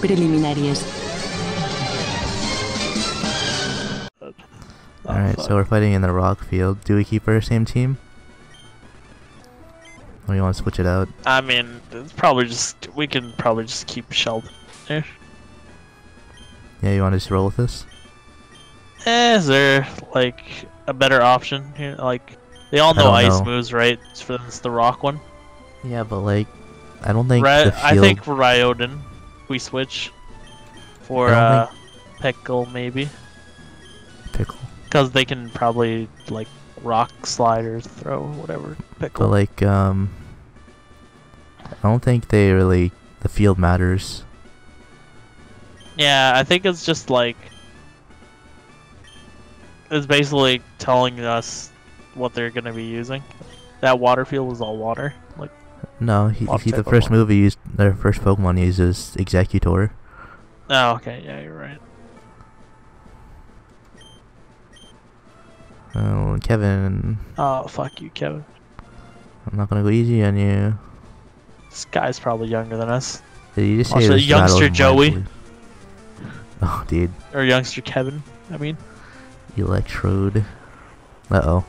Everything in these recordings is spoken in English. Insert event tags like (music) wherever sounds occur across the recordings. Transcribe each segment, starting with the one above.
Preliminaries. Alright, so we're fighting in the rock field. Do we keep our same team? Or you want to switch it out? I mean, it's probably just we can probably just keep Sheldon there. Yeah, you want to just roll with this? Eh, is there like a better option here? Like they all know ice know. moves, right? It's for it's the rock one. Yeah, but like, I don't think Ri- the field... I think Ryoden, we switch for uh, Pickle maybe, Pickle. because they can probably like rock sliders, throw whatever. Pickle. But like, um... I don't think they really... The field matters. Yeah, I think it's just like it's basically telling us what they're gonna be using. That water field was all water. Like No, he, he the first move he used, their first Pokemon uses Executor. oh okay, yeah, you're right. Oh, Kevin, Oh fuck you, Kevin. I'm not gonna go easy on you. This guy's probably younger than us. Did you just say Also, youngster Joey. (laughs) Oh, dude. Or youngster Kevin, I mean. Electrode. Uh oh.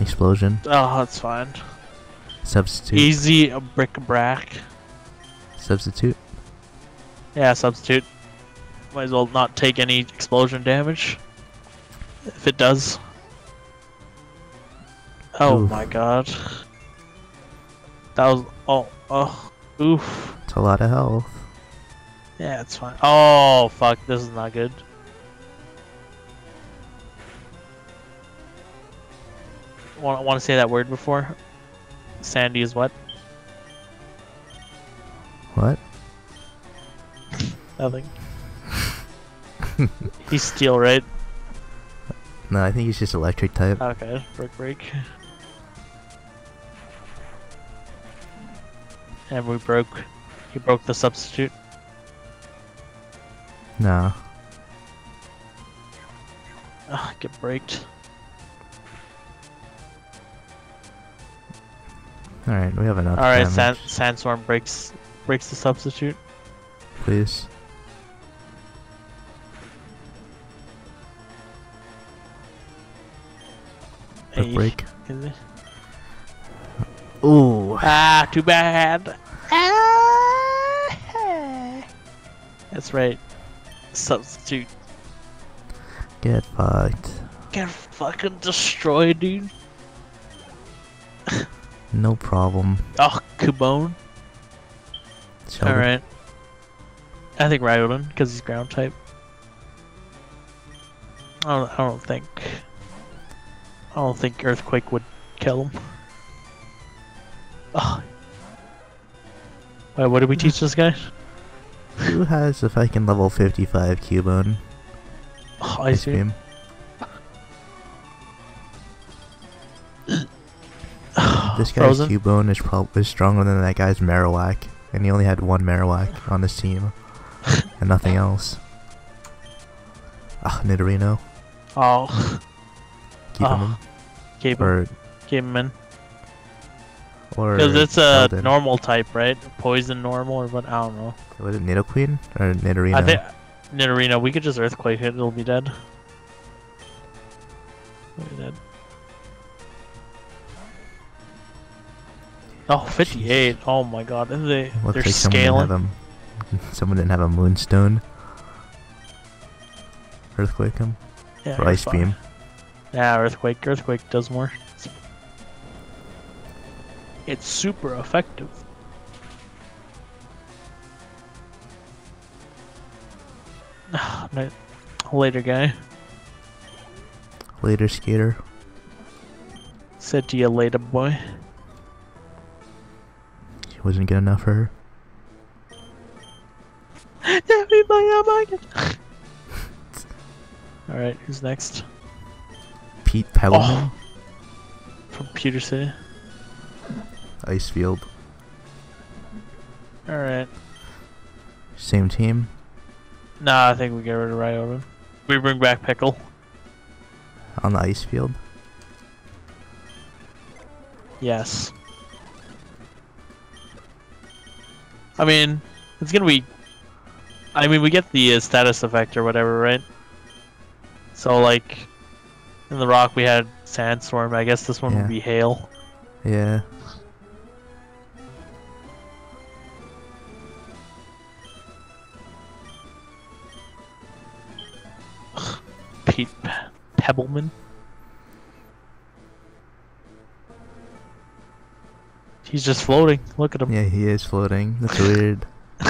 Explosion. Oh, that's fine. Substitute. Easy brack. Substitute. Yeah, substitute. Might as well not take any explosion damage. If it does. Oh Oof. my god. That was oh oh oof. It's a lot of health. Yeah, it's fine. Oh fuck, this is not good. Want want to say that word before? Sandy is what? What? Nothing. (laughs) He's steel, right? No, I think he's just electric type. Okay, brick break. And we broke. He broke the substitute. No. Ugh, get braked. Alright, we have enough All right, Sand Sandstorm breaks breaks the substitute. please. Quick break. Ooh. Ah, too bad. Ah, That's right. Substitute. Get fucked. Get fucking destroyed, dude. No problem. Oh, Cubone. Sheldon. Alright. I think Ryodan, because he's ground type. I don't, I don't think. I don't think Earthquake would kill him. Oh. Wait, what did we teach this guy? Who has a fucking level 55 Cubone? Oh, Ice Beam. beam. This guy's Frozen? Cubone is probably stronger than that guy's Marowak, and he only had one Marowak on his team, (laughs) and nothing else. Ah, Nidorino. Oh, Keep Oh. him keep him, Or, keep him in. or Because it's a Sheldon. normal type, right? Poison normal or what? I don't know. Was it Nidoqueen? Or Nidorino? I think Nidorino, we could just Earthquake it, it'll be dead. It'll be dead. Oh, 58. Oh my god. They, Looks they're like someone didn't, have scaling. a, (laughs) someone didn't have a Moonstone. Earthquake him? Yeah, or Ice fine. Beam? Yeah, Earthquake. Earthquake does more. It's super effective. (sighs) No, Later guy. Later Skater. Said to you later, boy. Wasn't good enough for her. (laughs) (laughs) Alright, who's next? Pete Pebbleman? Oh. From Pewter City. Icefield. Alright. Same team. Nah, I think we get rid of Ryodan. We bring back Pickle. On the ice field. Yes. I mean, It's gonna be. I mean, we get the uh, status effect or whatever, right? So like, in the rock we had sandstorm. I guess this one Yeah. would be hail. Yeah. Pete Pe- Pebbleman. He's just floating. Look at him. Yeah, he is floating. That's weird. (laughs)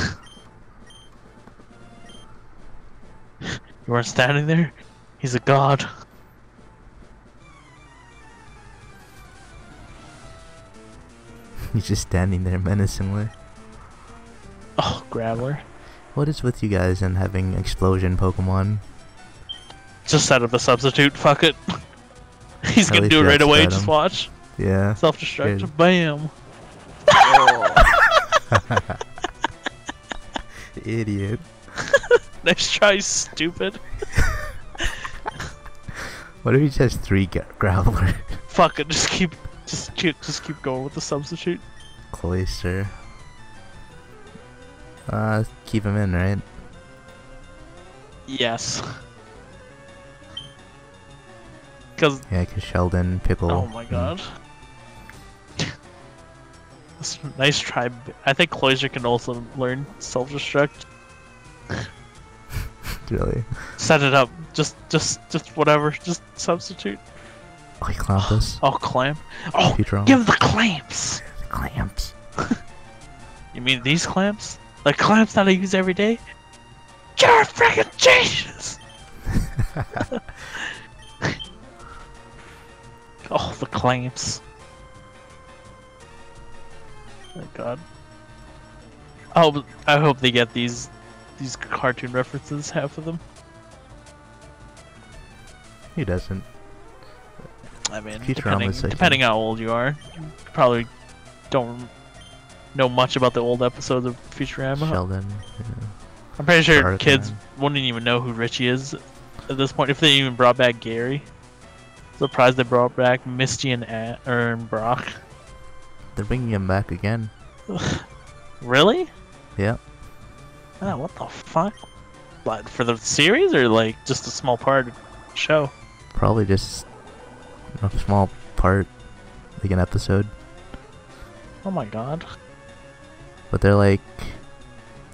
You weren't standing there. He's a god. He's just standing there menacingly. Oh, Graveler. What is with you guys and having explosion Pokemon? Just set up a substitute. Fuck it. (laughs) He's At gonna do it right away. Just watch. Yeah. Self-destruct. Bam. (laughs) Idiot. (laughs) Nice try, stupid. (laughs) What if he just three Graveler? Fuck it. Just keep, just keep, just keep going with the substitute. Cloyster. Uh, keep him in, right? Yes. Because yeah, cause Sheldon, Pickle. oh my and- god. Nice try. I think Cloyster can also learn self-destruct. (laughs) Really? Set it up. Just, just, just whatever. Just substitute. (gasps) Oh, he Clampus. Oh, clamp. Oh, give the clamps. Clamps. (laughs) You mean these clamps? The clamps that I use every day? You're a freaking genius! (laughs) oh, the clamps. Oh god. Oh, I hope they get these these cartoon references, half of them. He doesn't. I mean, depending, second. depending how old you are, you probably don't know much about the old episodes of Futurama. Sheldon. yeah. I'm pretty sure Garth kids Man. wouldn't even know who Richie is at this point if they even brought back Gary. Surprised they brought back Misty and A- or and Brock. They're bringing him back again. (laughs) Really? Yeah. Oh, what the fuck? But for the series or like just a small part of the show? Probably just a small part, like an episode. Oh my god. But they're like,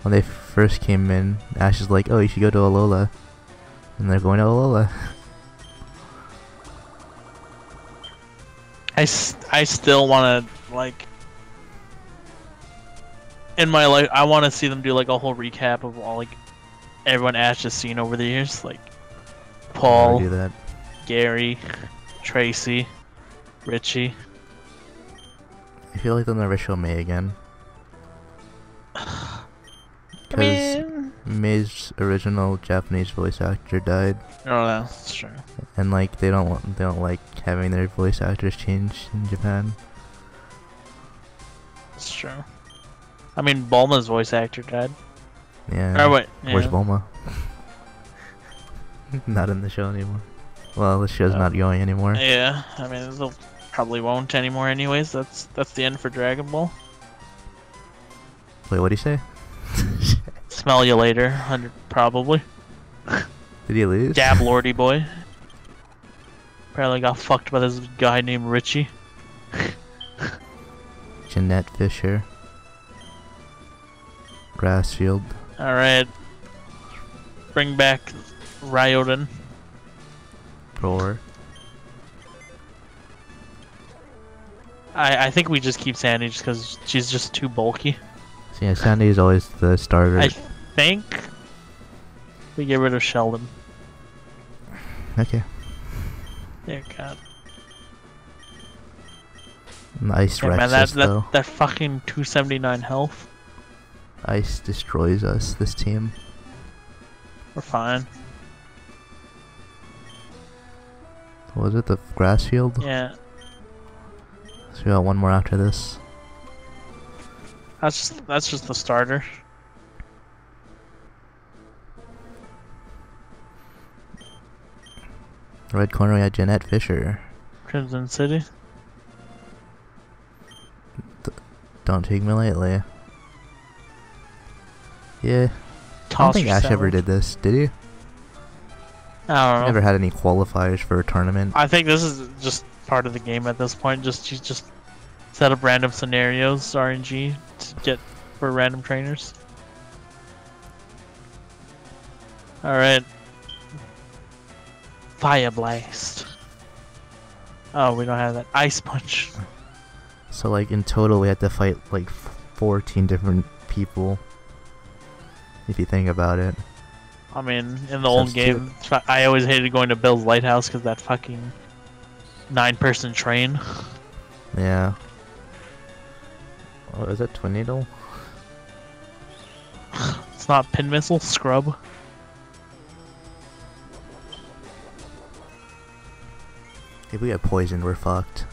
when they first came in, Ash is like, oh, you should go to Alola. And they're going to Alola. (laughs) I, I still want to like in my life I want to see them do like a whole recap of all like everyone Ash has seen over the years like Paul, do that. Gary, Tracey, Richie. I feel like they'll never show me again. (sighs) I May's original Japanese voice actor died, oh, that's true. and like they don't want, they don't like having their voice actors change in Japan. That's true. I mean, Bulma's voice actor died. Yeah. Or wait, Where's yeah. Bulma? (laughs) not in the show anymore. Well, the show's not going anymore. Yeah, I mean, they'll probably won't anymore. Anyways, that's that's the end for Dragon Ball. Wait, what do you say? (laughs) Smell you later, hundred probably. Did he lose? Dab (laughs) Lordy boy. Apparently got fucked by this guy named Richie. Jeanette Fisher. Grassfield. Alright. Bring back Ryodan. Roar. I, I think we just keep Sandy just because she's just too bulky. So yeah, Sandy is always the starter. I think we get rid of Sheldon. Okay. Yeah, God. And Ice Yeah, man, that, us though. that, that fucking 279 health. Ice destroys us, this team. We're fine. Was it, the grass field? Yeah. So we got one more after this. That's just, that's just the starter. Red corner we had Jeanette Fisher. Crimson City. Don't take me lightly. Yeah. I don't think Ash ever did this, did he? I don't know. Never had any qualifiers for a tournament. I think this is just part of the game at this point. Just you just set up random scenarios RNG to get for random trainers. All right. Fire blast. Oh, we don't have that ice punch. So like in total we had to fight like 14 different people. If you think about it. I mean, in the old game, I always hated going to Bill's Lighthouse because that fucking nine-person train. Yeah. Oh, is that Twin Needle? (laughs) It's not pin missile, scrub. If we get poisoned, we're fucked.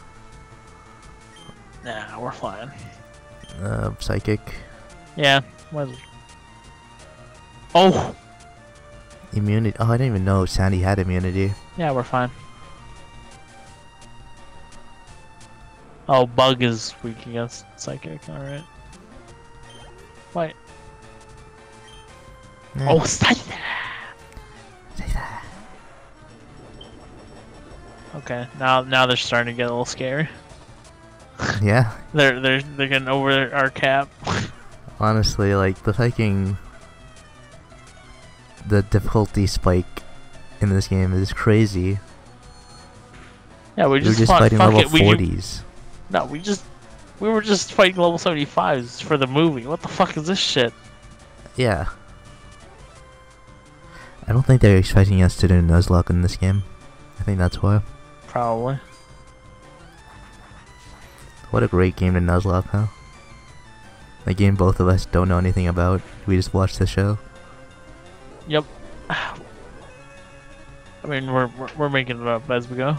Nah, we're fine. Uh, psychic. Yeah. Oh, Immunity. Oh, I didn't even know Sandy had immunity. yeah, we're fine. Oh, bug is weak against psychic. All right. Wait. Eh, Oh, say that. Okay, now now they're starting to get a little scary. (laughs) Yeah. They're they're they're getting over our cap. (laughs) Honestly, like the fucking the difficulty spike in this game is crazy. Yeah, we We just, just fought- fighting level 40s. No, we just we were just fighting level 75s for the movie. What the fuck is this shit? Yeah. I don't think they're expecting us to do Nuzlocke in this game. I think that's why. Probably. What a great game to Nuzlocke, huh? A game both of us don't know anything about. We just watch the show. Yep. (sighs) I mean, we're we're, we're making it up as we go.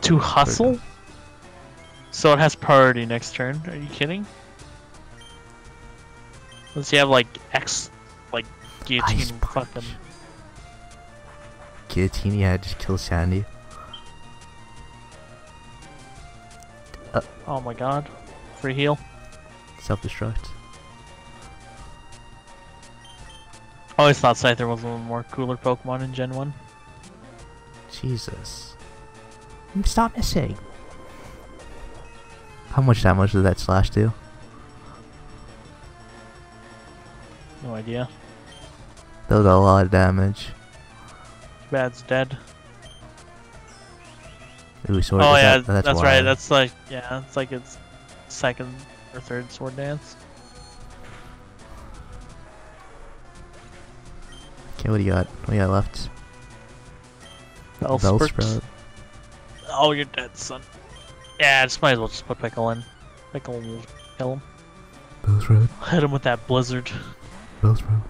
To hustle. So it has priority next turn. Are you kidding? Does he have like X, like guillotine fucking? Guillotine, yeah, just kill Sandy. Oh my god. Free heal. Self-destruct. I always thought Scyther was one of the more cooler Pokemon in Gen 1. Jesus. Stop missing. How much damage does that slash do? No idea. That was a lot of damage. Bad's dead. Ooh, sword. oh yeah, that- that's, that's, right. That's like yeah, it's like its second or third sword dance. Okay, what do you got? What do you got left? Bellsprout. Bellsprout. Oh, you're dead, son. Yeah, just might as well just put Pickle in. Pickle will kill him. Bellsprout. (laughs) Hit him with that blizzard. Bellsprout.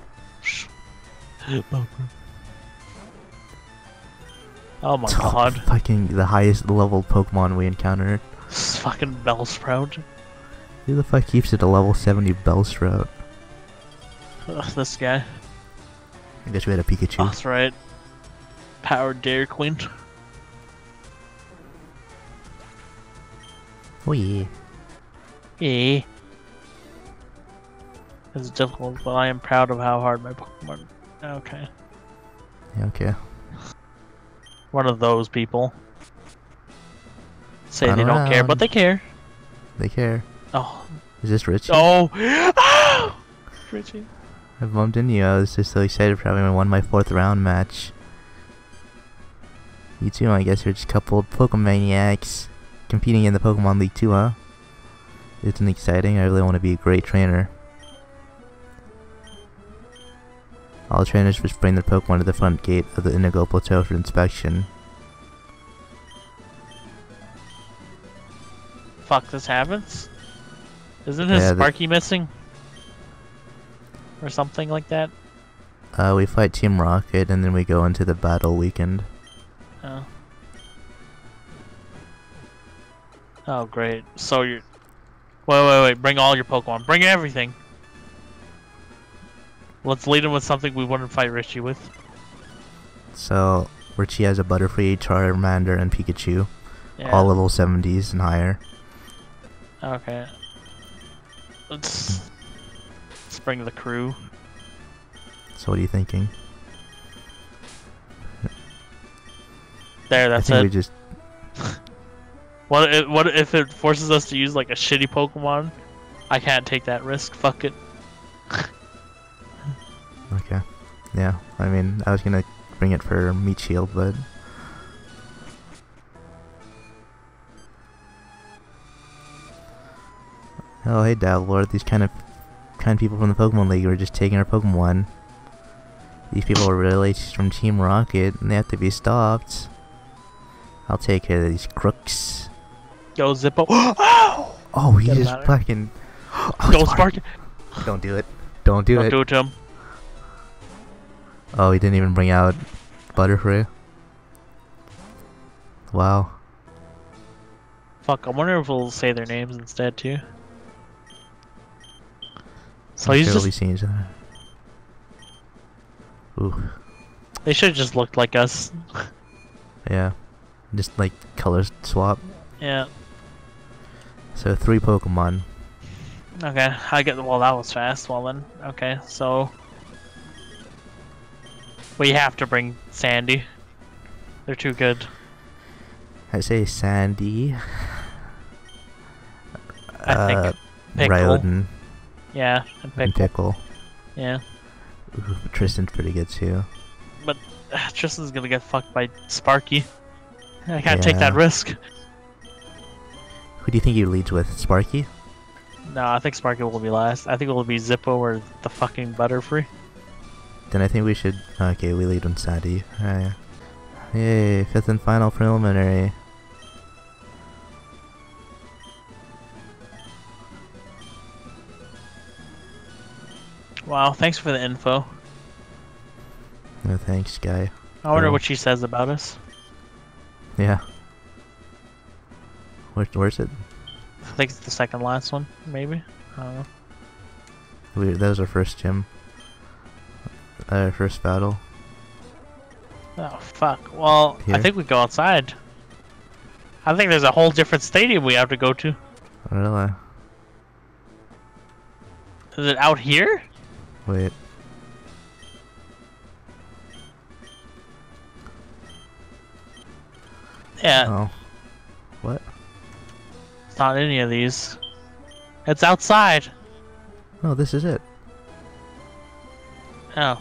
Oh my Oh, god. Fucking the highest level Pokemon we encountered. This fucking Bellsprout. Who the fuck keeps it a level 70 Bellsprout? Ugh, (laughs) this guy. I guess we had a Pikachu. That's right. Powered Dairy Queen. Oh yeah. Yeah. It's difficult, but I am proud of how hard my Pokemon. Okay. Yeah, okay. One of those people. Say Run they don't care, but they care. They care. Oh. Is this Richie? Oh. (gasps) Richie. I bumped into you. I was just so excited for having won my fourth round match. You too, I guess you're just a couple of Pokemaniacs competing in the Pokemon League too, huh? Isn't exciting? I really want to be a great trainer. All trainers just bring their Pokemon to the front gate of the Indigo Plateau for inspection. Fuck, this happens? Isn't his Yeah, Sparky missing? Or something like that? Uh, we fight Team Rocket and then we go into the battle weekend. Oh. Oh, great. So you're. Wait, wait, wait. Bring all your Pokemon. Bring everything. Let's lead him with something we wouldn't fight Richie with. So, Richie has a Butterfree, Charmander, and Pikachu. Yeah. All level 70s and higher. Okay. Let's Let's bring the crew. So what are you thinking? There, that's I think it. we just (laughs) What if, what if it forces us to use like a shitty Pokemon? I can't take that risk. Fuck it. (laughs) Yeah, I mean, I was gonna bring it for meat shield, but oh hey Davlord, these kind of kind of people from the Pokemon League were just taking our Pokemon. These people are really from Team Rocket, and they have to be stopped. I'll take care of these crooks. Go Zippo. (gasps) Oh! oh, he Get him just fucking. (gasps) Oh, Go Spark. Don't do it. Don't do it. Don't do it to him. Oh, he didn't even bring out Butterfree. Wow. Fuck, I wonder if we'll say their names instead too. So I'm he's sure just. we'll be seeing each other. Ooh, They should just looked like us. (laughs) yeah. Just like colors swap. Yeah. So three Pokemon. Okay. I get. Well, that was fast. Well then. Okay. So. We have to bring Sandy. They're too good. I say Sandy. I think uh, Pickle. Ryoden Yeah. And and Pickle. Pickle. Yeah. Ooh, Tristan's pretty good too. But Tristan's gonna get fucked by Sparky. I can't take that risk. Who do you think he leads with? Sparky? No, I think Sparky will be last. I think it will be Zippo or the fucking Butterfree. Then I think we should. Okay, we lead on Sandy. Alright. Yay, fifth and final preliminary. Wow, thanks for the info. No thanks, guy. I wonder what she says about us. Yeah. Where, where's it? I think it's the second last one, maybe. I don't know. We, that was our first gym. Our first battle. Oh fuck. Well, I think we go outside. I think there's a whole different stadium we have to go to. Really? Is it out here? Wait. Yeah, Oh. What? it's not any of these. It's outside. No, this is it. Oh.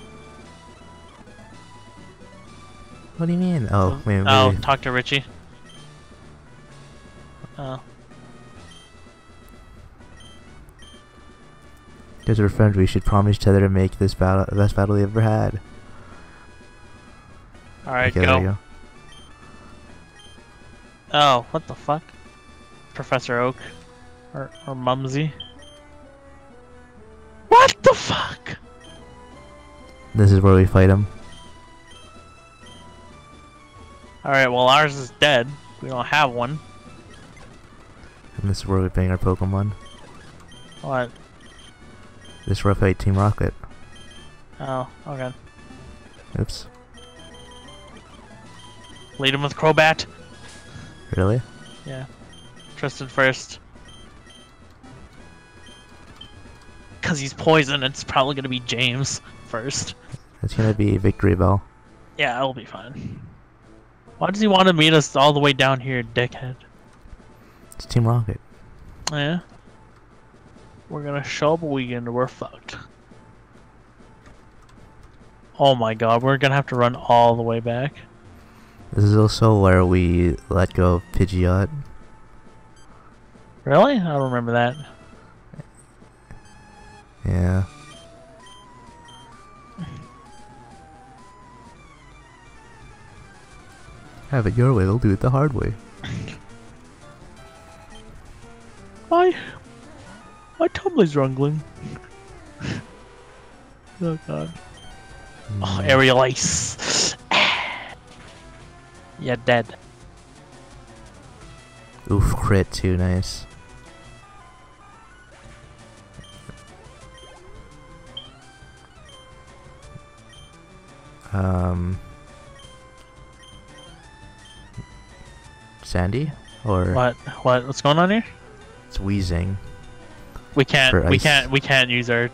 What do you mean? Oh, wait, wait. Oh, oh talk to Richie. Oh. Because we're friends, we should promise each other to make this battle the best battle we ever had. Alright, okay, go. go. Oh, what the fuck? Professor Oak. Or, or Mumsy. What the fuck? This is where we fight him. Alright, well ours is dead. We don't have one. And this is where we bring our Pokemon. What? This rough where I fight Team Rocket. Oh, okay. Oops. Lead him with Crobat. Really? Yeah. Tristan first. Cause he's poison, it's probably gonna be James first. It's gonna be Victreebel. Yeah, it'll be fine. Why does he want to meet us all the way down here, dickhead? It's Team Rocket. Yeah. We're gonna show up a weekend, we're fucked. Oh my god, we're gonna have to run all the way back. This is also where we let go of Pidgeot. Really? I don't remember that. Yeah. Have it your way, they'll do it the hard way. My my tummy's rumbling. oh god. Oh, Mm. aerial ace. yeah, dead. Oof, crit too, nice. Um, Sandy or What? What? What's going on here? it's wheezing. We can't. For We ice. can't. We can't use our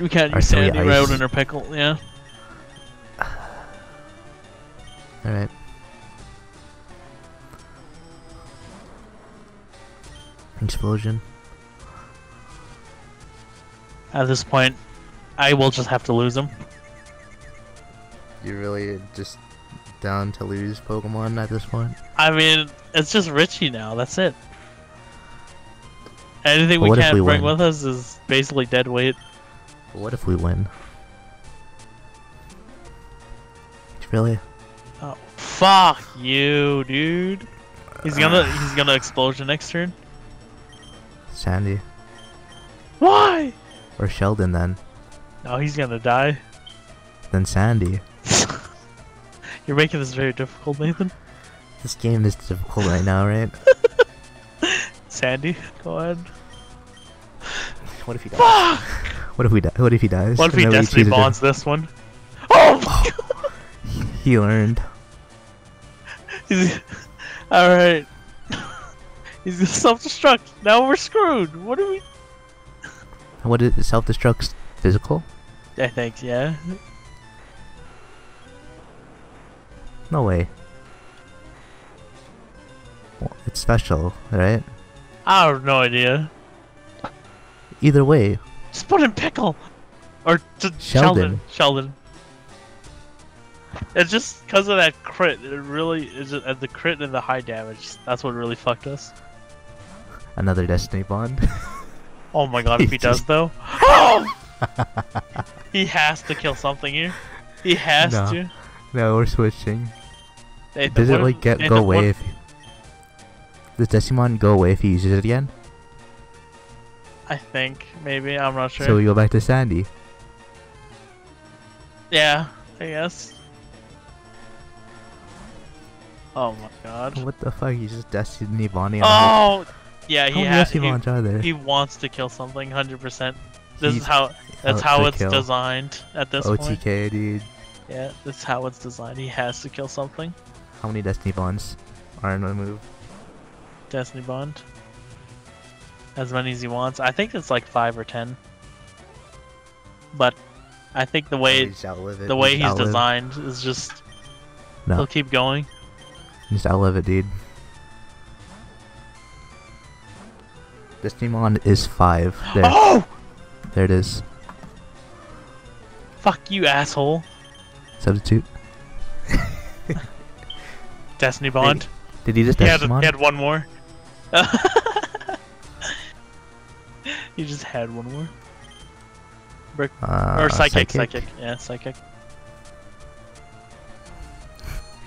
We can't Or use can we Sandy right ice? in her pickle. Yeah. (sighs) Alright. Explosion. At this point, I will just have to lose him. You're really just down to lose Pokemon at this point? I mean, it's just Richie now. That's it. Anything we can't we bring win? with us is basically dead weight. What if we win? Really? Oh, fuck you, dude. He's gonna (sighs) he's gonna explosion next turn. Sandy. Why? Or Sheldon then. No, he's gonna die. Then Sandy. You're making this very difficult, Nathan. This game is difficult right now, right? (laughs) Sandy, go ahead. What if he dies? Fuck! What if we die? What if he dies? What if he And then we Destiny bonds this one? Oh, oh. diff- He learned. He's- Alright. He's gonna self-destruct. Now we're screwed. What do we... What is self-destruct physical? I think, yeah. No way. Well, it's special, right? I have no idea. Either way, Just put in Pickle! Or Sheldon. Sheldon. Sheldon. It's just because of that crit. It really is just, uh, the crit and the high damage. That's what really fucked us. another Destiny bond. (laughs) Oh my god, if he He does though. Oh! (laughs) he has to kill something here. He has No. to. no, we're switching. Does it like get go away if? Does Decimon go away if he uses it again? I think maybe I'm not sure. So we go back to Sandy. yeah, I guess. Oh my god. What the fuck? He's just Destiny on Oh, yeah, he has. He, bonds are there? he wants to kill something, hundred percent. This He's is how. That's how it's kill. designed at this point. OTK, dude. Yeah, that's how it's designed. He has to kill something. How many Destiny bonds are in a move? Destiny Bond. As many as he wants. I think it's like five or ten. But I think the way the way he's outlive- designed is just No. he'll keep going. Just outlive it, dude. Destiny Bond is five. (gasps) There, Oh! there it is. Fuck you, asshole. Substitute. (laughs) Destiny Bond. Did he just He had, Destimon? he had one more. (laughs) he just had one more. uh, or psychic, psychic, Yeah, psychic. (laughs)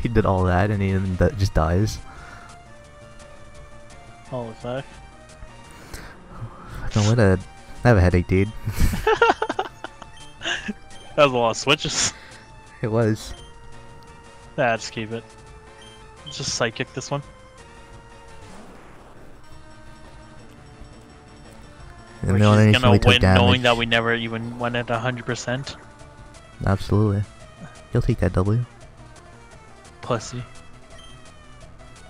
He did all that and he just dies. Holy fuck. (sighs) Don't Fucking what a. I have a headache, dude. (laughs) That was a lot of switches. It was. Nah, just keep it. Just psychic this one. And Which is gonna win knowing that we never even went at 100%. Absolutely. You'll take that W. Pussy.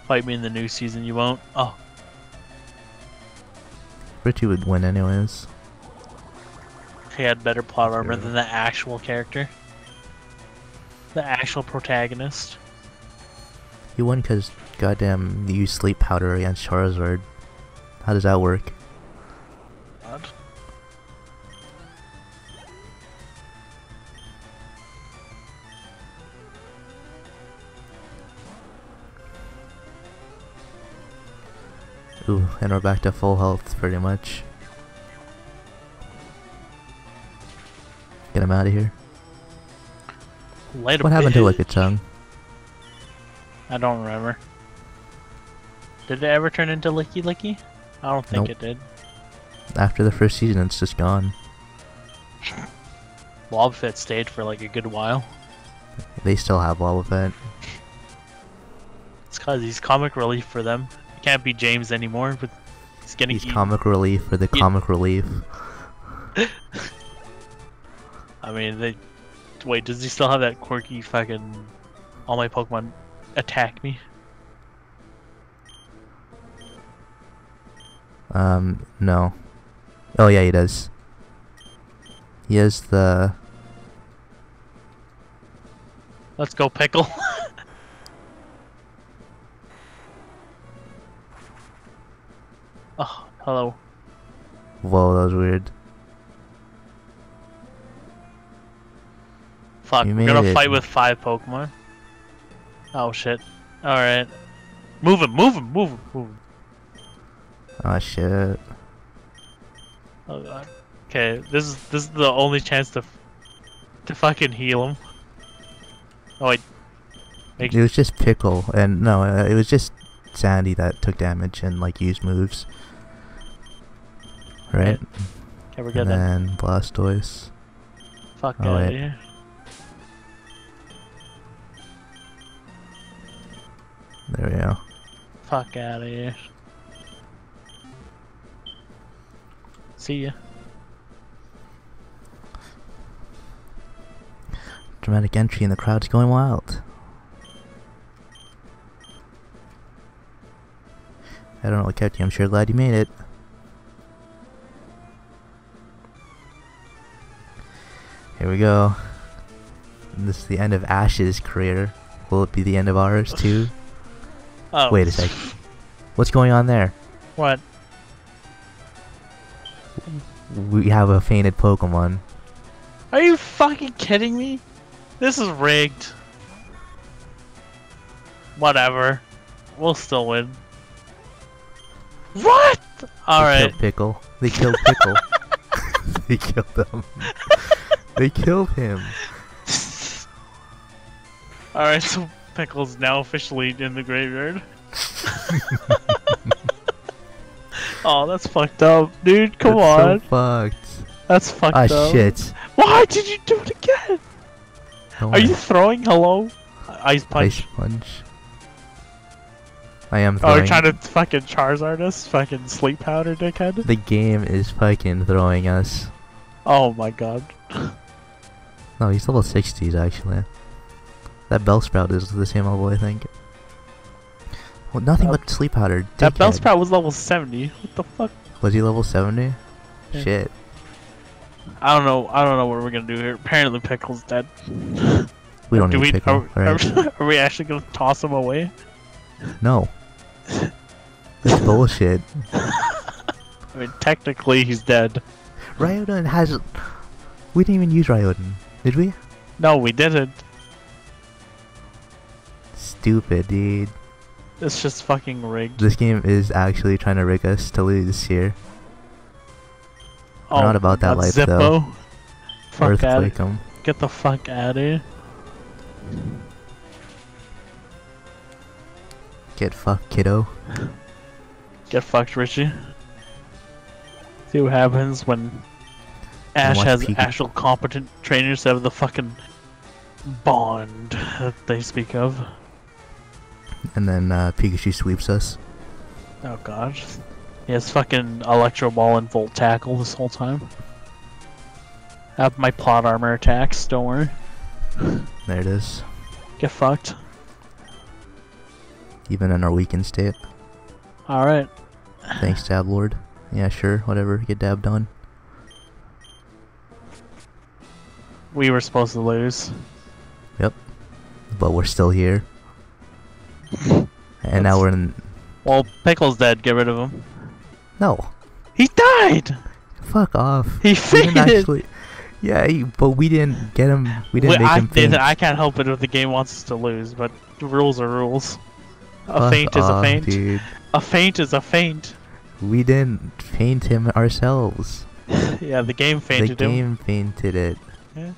Fight me in the new season, you won't. Oh, Richie would win anyways. he had better plot armor Sure. than the actual character. The actual protagonist. He won because, goddamn, you use sleep powder against Charizard. How does that work? God. Ooh, and we're back to full health, pretty much. Get him out of here. What happened to bitch. Lickitung? I don't remember. Did it ever turn into Lickilicky? I don't think Nope. it did. After the first season, it's just gone. (laughs) Lobfit stayed for like a good while. They still have Wobbuffet. It's cause he's comic relief for them. He can't be James anymore, but he's getting He's eaten. comic relief for the Yeah. comic relief. (laughs) I mean, they. Wait, does he still have that quirky fucking? All my Pokemon attack me. Um, no. Oh yeah, he does. He has the Let's go, Pickle. (laughs) oh, hello. whoa, that was weird. Fuck, You we're gonna it. fight with five Pokemon. Oh shit. Alright. Move him, move him, move him, move him. Oh shit. Oh god. Okay, this is this is the only chance to f- to fucking heal him. Oh wait. Make It was just Pickle, and no, uh, it was just Sandy that took damage and like used moves. Right? okay, we're good And then. then Blastoise. Fuck oh, out There we go. Fuck out of here. See ya. Dramatic entry and the crowd's going wild. I don't know what kept you. I'm sure glad you made it. Here we go. This is the end of Ash's career. Will it be the end of ours too? (laughs) Oh. Wait a sec. What's going on there? What? We have a fainted Pokemon. Are you fucking kidding me? This is rigged. Whatever. We'll still win. What? Alright. Pickle. They killed Pickle. (laughs) they killed him. (laughs) they killed him. Alright, so Pickle's now officially in the graveyard. (laughs) (laughs) oh, that's fucked up. Dude, come That's on. So fucked. that's fucked Ah up. shit. Why did you do it again? Are you throwing hello? Ice punch. Ice punch. I am Oh, throwing. you're trying to fucking Charizard us? Fucking sleep powder, dickhead? The game is fucking throwing us. Oh my god. No, he's level 60s actually. That bell Bellsprout is the same level, I think. Well, nothing Uh, but sleep powder. That dickhead. Bellsprout was level 70. What the fuck? Was he level 70? Yeah. Shit. I don't know. I don't know what we're gonna do here. Apparently, Pickle's dead. We don't do need we? pickle, are, right? (laughs) are, we actually gonna toss him away? No. That's bullshit. (laughs) I mean, technically, he's dead. Ryodan has. We didn't even use Ryodan, did we? No, we didn't. Stupid, dude. It's just fucking rigged. This game is actually trying to rig us to lose here. oh, not about that life, Zippo. though. Fuck. Earthquake 'em. Get the fuck out of here. Get fucked, kiddo. Get fucked, Richie. See what happens when Ash has Pikachu. actual competent trainers instead of the fucking bond that they speak of. And then uh, Pikachu sweeps us. Oh god. He has fucking Electro Ball and Volt Tackle this whole time. I have my plot armor attacks, don't worry. (laughs) There it is. Get fucked. Even in our weakened state. Alright. Thanks, Dab Lord. Yeah, sure, whatever. Get dabbed on. We were supposed to lose. Yep. But we're still here. And now we're in. Well, Pickle's dead, get rid of him. No. He died! Fuck off. He We fainted! actually. Yeah, he, but we didn't get him. We didn't Wait, make I, him faint. I can't help it if the game wants us to lose, but rules are rules. A Fuck feint is a faint. Dude. A faint is a faint. We didn't faint him ourselves. (laughs) yeah, the game the fainted him. game fainted it. Yeah.